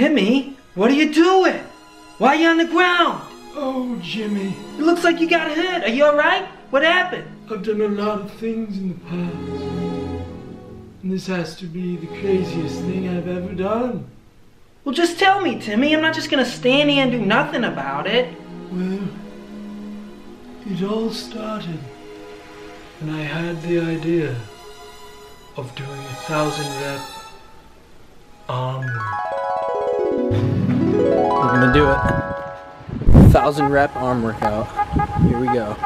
Timmy, what are you doing? Why are you on the ground? Oh, Jimmy, It looks like you got hurt. Are you alright? What happened? I've done a lot of things in the past. And this has to be the craziest thing I've ever done. Well, just tell me, Timmy. I'm not just gonna stand here and do nothing about it. Well, it all started when I had the idea of doing a thousand rep arm. We're gonna do it. Thousand rep arm workout. Here we go.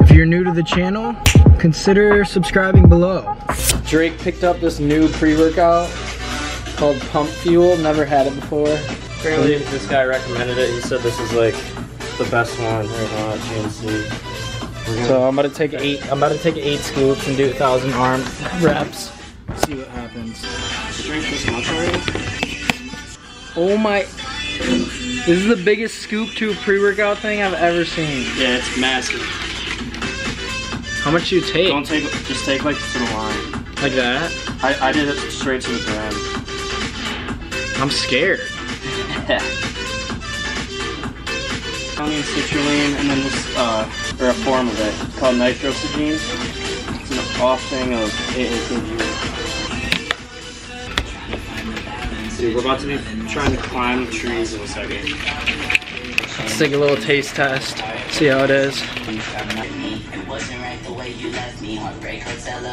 If you're new to the channel, consider subscribing below. Drake picked up this new pre-workout called Pump Fuel. Never had it before. Apparently, this guy recommended it. He said this is like the best one right now at GNC. So I'm about to take eight. I'm about to take eight scoops and do a thousand arm reps. See what happens. Oh my! This is the biggest scoop to a pre-workout thing I've ever seen. Yeah, it's massive. How much do you take? Don't take, just take like to the line. like that? I, I did it straight to the brim. I'm scared. County and citrulline, and then this, uh, or a form of it called nitrosigine. It's an off thing of AAKG. Dude, we're about to be trying to climb the trees in a second. Let's take a little taste test. See how it is.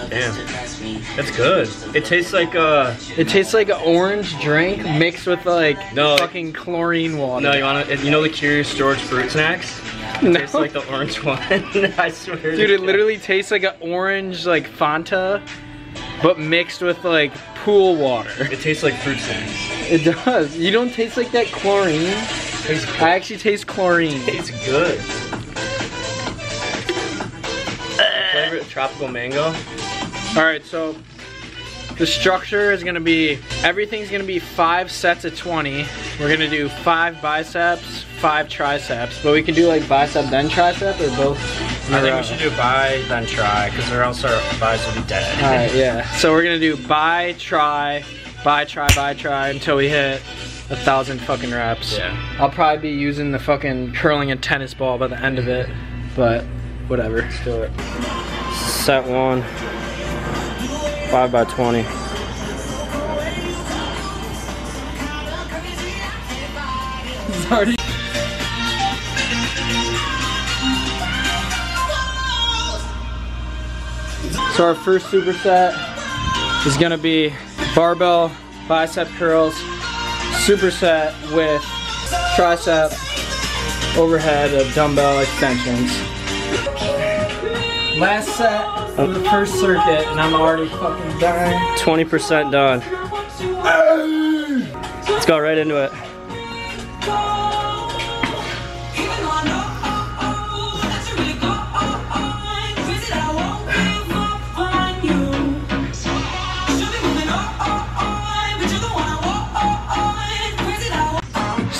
Damn. That's good. It tastes like, a... It tastes like an orange drink mixed with like No. fucking chlorine water. no, you want to, you know the Curious George fruit snacks? It No. tastes like the orange one. I swear. Dude, it God. literally tastes like an orange like Fanta, but mixed with like pool water. It tastes like fruit snacks. It does. You don't taste like that chlorine. tastes I actually taste chlorine. It's good. Favorite tropical mango? All right, so the structure is gonna be everything's gonna be five sets of 20. We're gonna do five biceps, five triceps, but we can do like bicep then tricep or both. I think we should do buy then try because or else our buys will be dead. All right, yeah. So we're gonna do buy, try, buy, try, buy, try until we hit a thousand fucking reps. Yeah. I'll probably be using the fucking curling a tennis ball by the end of it, but whatever. Let's do it. Set one. Five by twenty. It's already. So our first superset is gonna be barbell bicep curls, superset with tricep overhead of dumbbell extensions. Last set of the first circuit, and I'm already fucking. Twenty percent done. Let's go right into it.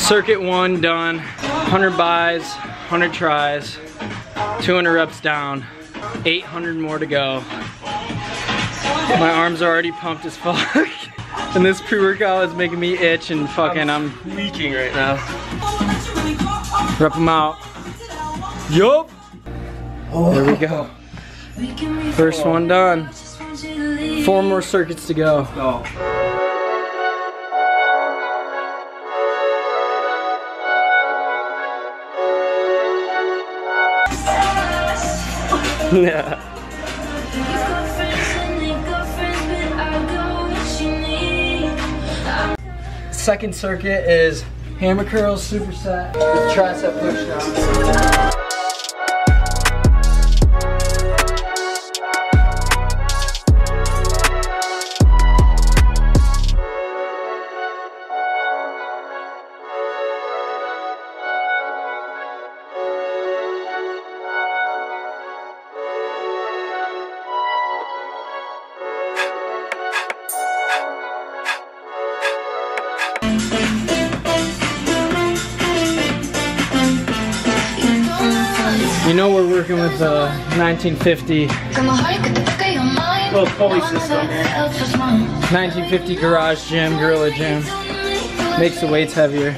Circuit one done. 100 buys, 100 tries, 200 reps down, 800 more to go. My arms are already pumped as fuck. and this pre-workout is making me itch and fucking I'm Leaking right now. rep them out. Yup. There we go. First one done. Four more circuits to go. Oh. Yeah. Second circuit is hammer curls, superset, with tricep push we're working with uh, 1950 Little pulley system. 1950 garage gym, gorilla gym. Makes the weights heavier.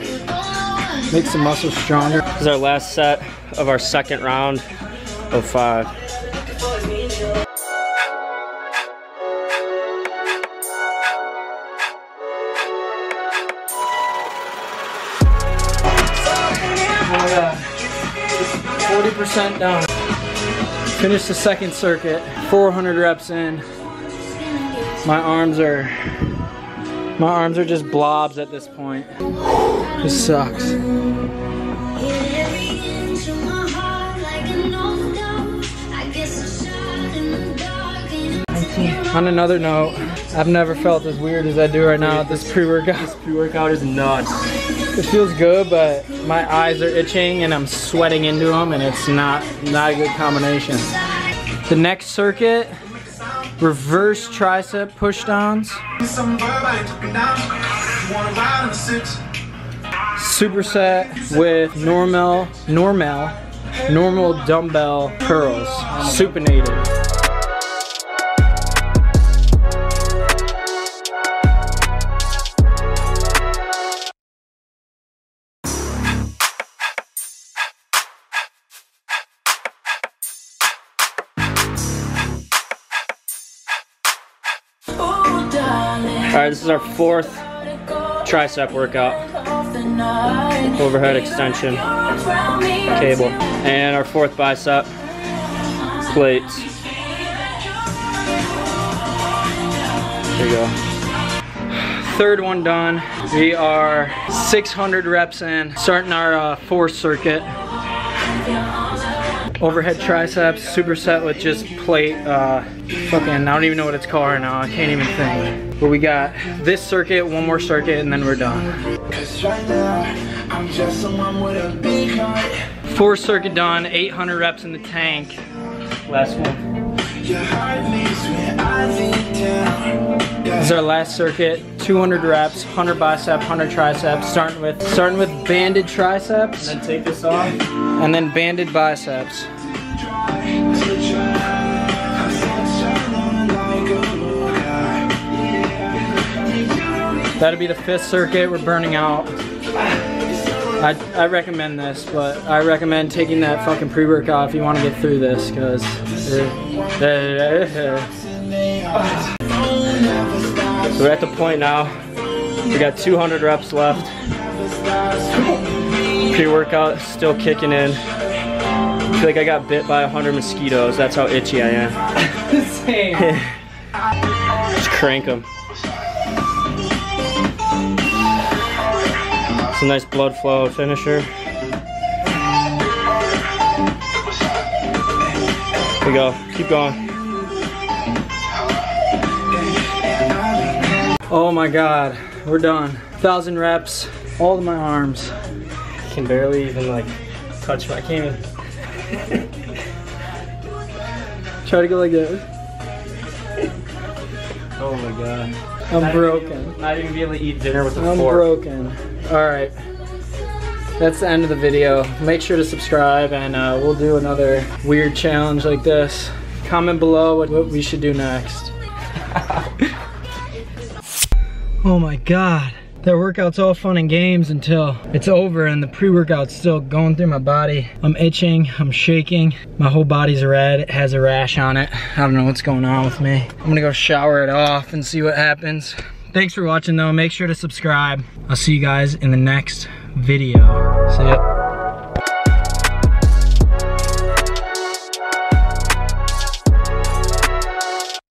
Makes the muscles stronger. This is our last set of our second round of five. Oh my god. 40% down. Finished the second circuit. 400 reps in. My arms are my arms are just blobs at this point. This sucks. On another note, I've never felt as weird as I do right now at this pre-workout. This pre-workout is nuts. It feels good, but my eyes are itching and I'm sweating into them and it's not, not a good combination. The next circuit, reverse tricep push downs. Superset with normal, normal, normal dumbbell curls, supinated. All right, this is our fourth tricep workout. Overhead extension cable. And our fourth bicep plates. There you go. Third one done. We are 600 reps in, starting our uh, fourth circuit. Overhead triceps, superset with just plate, uh, fucking, I don't even know what it's called right now, I can't even think. But we got this circuit, one more circuit, and then we're done. Fourth circuit done, 800 reps in the tank. Last one. This is our last circuit, 200 reps, 100 bicep, 100 triceps, starting with starting with banded triceps, And Then take this off. and then banded biceps. That'll be the fifth circuit. We're burning out. I, I recommend this, but I recommend taking that fucking pre-workout if you want to get through this, because. Eh, eh, eh, So we're at the point now. We got 200 reps left. Pre-workout still kicking in. I feel like I got bit by 100 mosquitoes. That's how itchy I am. Same. Just crank them. It's a nice blood flow finisher. Here we go. Keep going. Oh my god, we're done. Thousand reps, all of my arms. I can barely even like touch my. I can't even. Try to go like this. Oh my god. I'm broken. Not even be able to eat dinner with a I'm fork. broken. Alright. That's the end of the video. Make sure to subscribe and uh, we'll do another weird challenge like this. Comment below what, what we should do next. oh my god. That workout's all fun and games until it's over and the pre-workout's still going through my body. I'm itching, I'm shaking. My whole body's red, it has a rash on it. I don't know what's going on with me. I'm gonna go shower it off and see what happens. Thanks for watching though, make sure to subscribe. I'll see you guys in the next video. See ya.